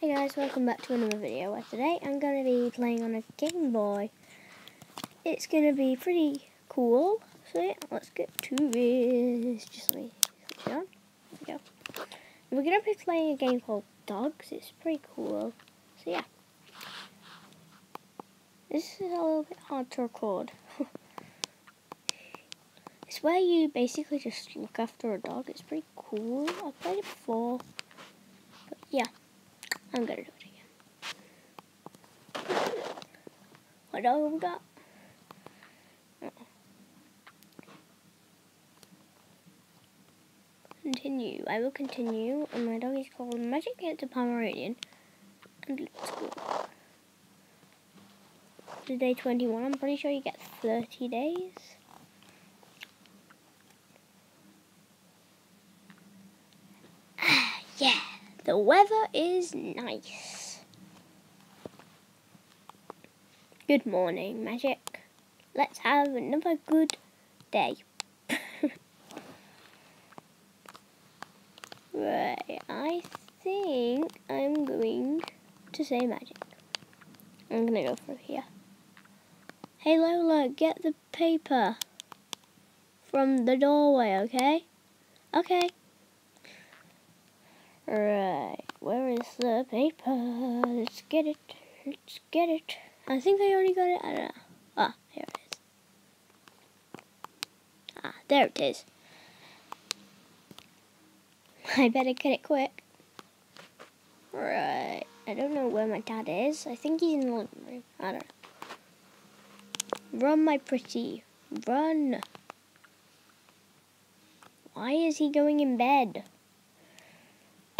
Hey guys, welcome back to another video where today I'm going to be playing on a Game Boy. It's going to be pretty cool, so yeah, let's get to this. Just let me switch it on. There we go. We're going to be playing a game called Dogs, it's pretty cool, so yeah. This is a little bit hard to record. it's where you basically just look after a dog, it's pretty cool. I've played it before, but yeah. I'm gonna do it again. What have we got? Oh. Continue. I will continue. And my dog is called Magic It's a Pomeranian. And let's go. Today 21. I'm pretty sure you get 30 days. Ah, yeah. The weather is nice. Good morning, Magic. Let's have another good day. right, I think I'm going to say Magic. I'm going to go through here. Hey Lola, get the paper from the doorway, okay? Okay. Right, where is the paper? Let's get it. Let's get it. I think I already got it. I don't know. Ah, here it is. Ah, there it is. I better get it quick. Right. I don't know where my dad is. I think he's in the living room. I don't know. Run, my pretty. Run. Why is he going in bed?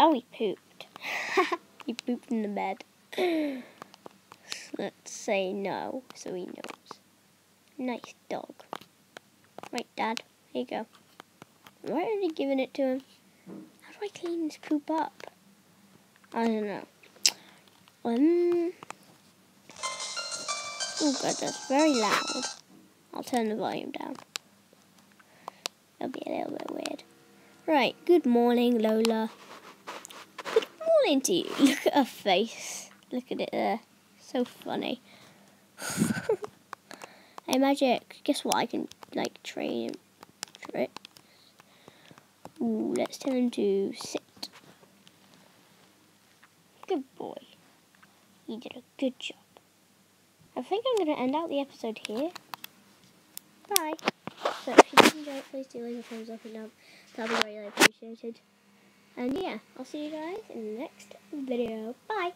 Oh, he pooped. he pooped in the bed. Let's say no, so he knows. Nice dog. Right, Dad. Here you go. Why are they giving it to him? How do I clean this poop up? I don't know. Um. Oh god, that's very loud. I'll turn the volume down. It'll be a little bit weird. Right, good morning, Lola into you. Look at her face. Look at it there. So funny. hey, Magic, guess what? I can, like, train tricks. Ooh, let's tell him to sit. Good boy. You did a good job. I think I'm going to end out the episode here. Bye. So if you did enjoy it, please do leave a thumbs up and down. That'll be greatly appreciated. And yeah, I'll see you guys in the next video. Bye!